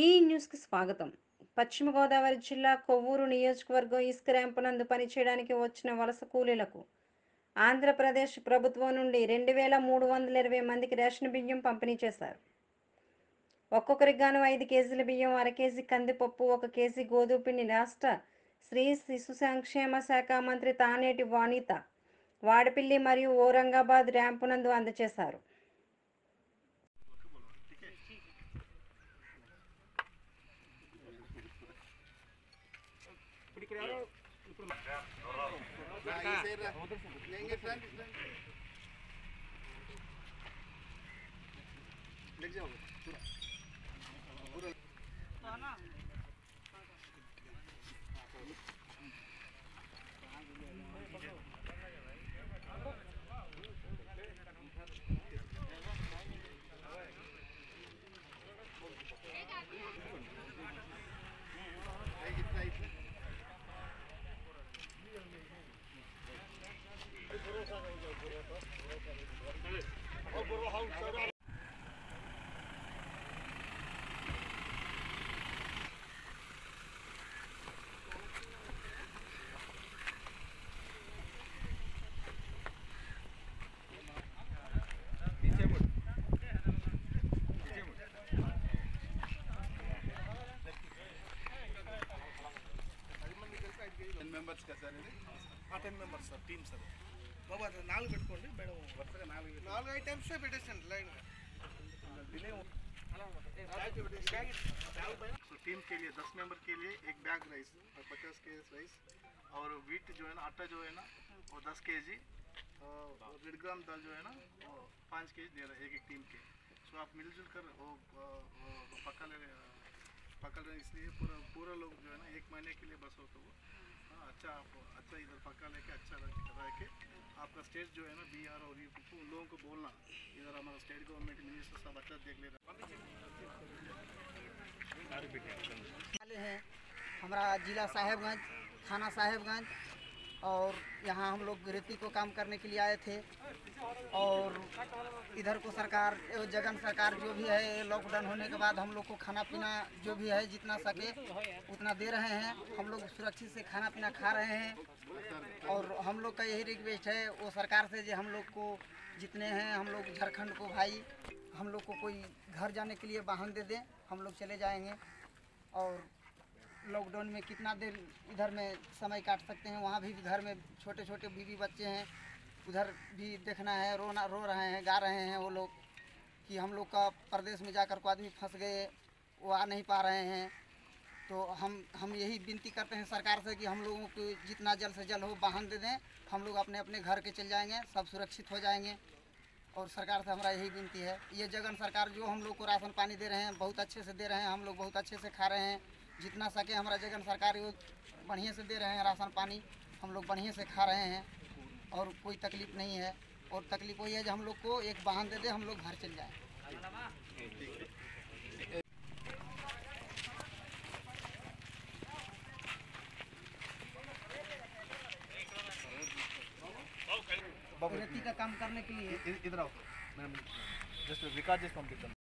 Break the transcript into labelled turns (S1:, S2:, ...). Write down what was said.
S1: ఈ న్యూస్కి స్వాగతం. పశ్చిమ గోదావరి జిల్లా కొవ్వూరు నియోజకవర్గం ఇసుక ర్యాంపు నందు పనిచేయడానికి వచ్చిన వలస కూలీలకు ఆంధ్రప్రదేశ్ ప్రభుత్వం నుండి రెండు వేల మూడు వందల ఇరవై మందికి రేషన్ బియ్యం పంపిణీ చేశారు. ఒక్కొక్కరికి గాను ఐదు కేజీల బియ్యం అర కేజీ కందిపప్పు ఒక కేజీ గోధుమ పిండి రాష్ట్ర శ్రీ శిశు సంక్షేమ శాఖ మంత్రి తానేటి వాణిత వాడపిల్లి మరియు ఔరంగాబాద్ ర్యాంపు నందు అందజేశారు
S2: టెన్ మెంబర్స్ కదా సార్ ఇది
S3: ఆ ten members sir team sir బాబా అది నాలుగు పెట్టుకోండి మేడం
S2: వరుసగా నాలుగు
S3: నాలుగు ఐటమ్స్ పెట్టేసండి లైన్
S2: डिले तो टीम के लिए दस मेंबर के लिए एक बैग राइस और पचास के राइस और वीट जो है ना आटा जो है ना वो दस के जी और डेढ़ ग्राम दाल जो है ना वो पाँच के जी दे रहे हैं एक एक टीम के सो आप मिलजुल कर वो, वो, वो पका ले पकड़ रहे हैं इसलिए पूरा पूरा लोग जो है ना एक महीने के लिए बस हो तो वो हाँ, अच्छा आप अच्छा इधर पक्का लेके अच्छा रह रह के आपका स्टेट जो है ना बी आर और यूपी उन लोगों को बोलना। इधर हमारा स्टेट गवर्नमेंट मिनिस्टर सब अच्छा देख ले रहे है।
S4: हैं। हमारा जिला साहेबगंज थाना साहेबगंज और यहाँ हम लोग रेती को काम करने के लिए आए थे। और इधर को सरकार, जगन सरकार जो भी है लॉकडाउन होने के बाद हम लोग को खाना पीना जो भी है, जितना सके उतना दे रहे हैं। हम लोग सुरक्षित से खाना पीना खा रहे हैं। और हम लोग का यही रिक्वेस्ट है, वो सरकार से जो हम लोग को जितने हैं, हम लोग झारखंड को भाई, हम लोग को कोई घर जाने के लिए वाहन दे दें, हम लोग चले जाएँगे। और लॉकडाउन में कितना देर इधर में समय काट सकते हैं? वहाँ भी घर में छोटे छोटे बीवी बच्चे हैं। उधर भी देखना है, रोना, रो रहे हैं, गा रहे हैं वो लोग कि हम लोग का प्रदेश में जाकर को आदमी फंस गए, वो आ नहीं पा रहे हैं। तो हम हम यही विनती करते हैं सरकार से कि हम लोगों को जितना जल्द से जल्द हो वाहन दे दें, हम लोग अपने अपने घर के चल जाएँगे, सब सुरक्षित हो जाएँगे। और सरकार से हमारा यही विनती है। ये जगन सरकार जो हम लोग को राशन पानी दे रहे हैं, बहुत अच्छे से दे रहे हैं, हम लोग बहुत अच्छे से खा रहे हैं। जितना सके हमारा जगह सरकार वो बढ़िया से दे रहे हैं राशन पानी हम लोग बढ़िया से खा रहे हैं और कोई तकलीफ़ नहीं है। और तकलीफ़ वही है जो हम लोग को एक वाहन दे दे हम लोग घर चल जाएँ। का काम करने के लिए।
S2: इधर आओ। Madam just Vikas just पंपित